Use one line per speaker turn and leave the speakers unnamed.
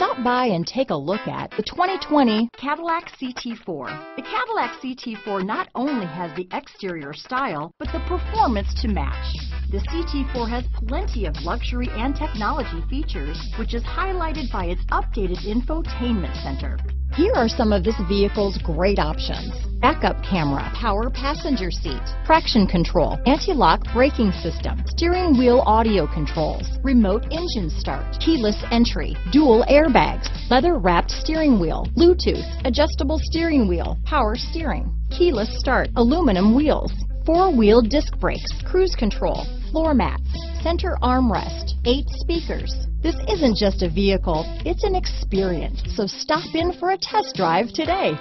Stop by and take a look at the 2020 Cadillac CT4. The Cadillac CT4 not only has the exterior style, but the performance to match. The CT4 has plenty of luxury and technology features, which is highlighted by its updated infotainment center. Here are some of this vehicle's great options. Backup camera, power passenger seat, traction control, anti-lock braking system, steering wheel audio controls, remote engine start, keyless entry, dual airbags, leather wrapped steering wheel, Bluetooth, adjustable steering wheel, power steering, keyless start, aluminum wheels, four-wheel disc brakes, cruise control, floor mats, center armrest, eight speakers. This isn't just a vehicle, it's an experience. So stop in for a test drive today.